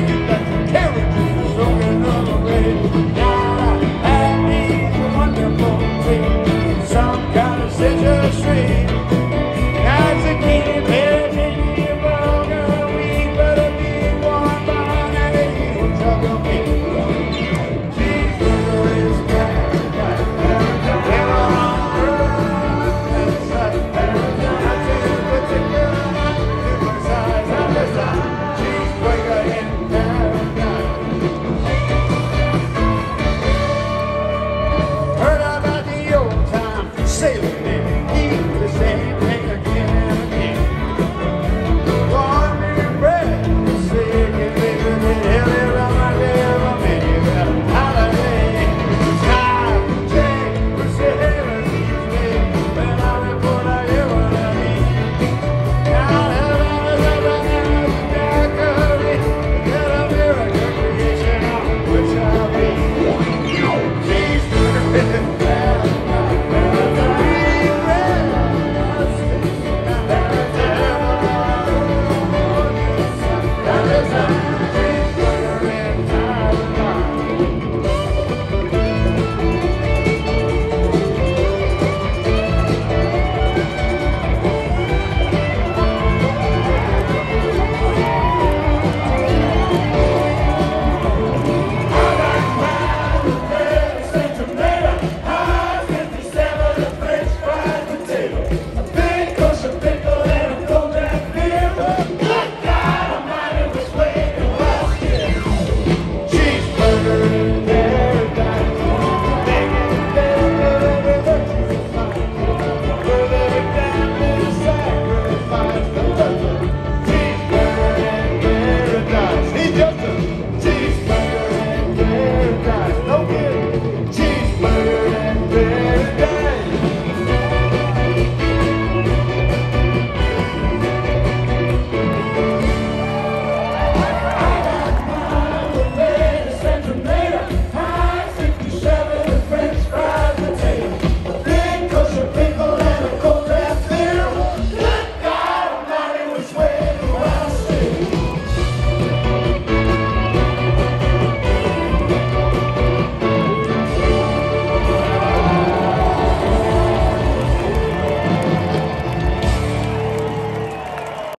make it back.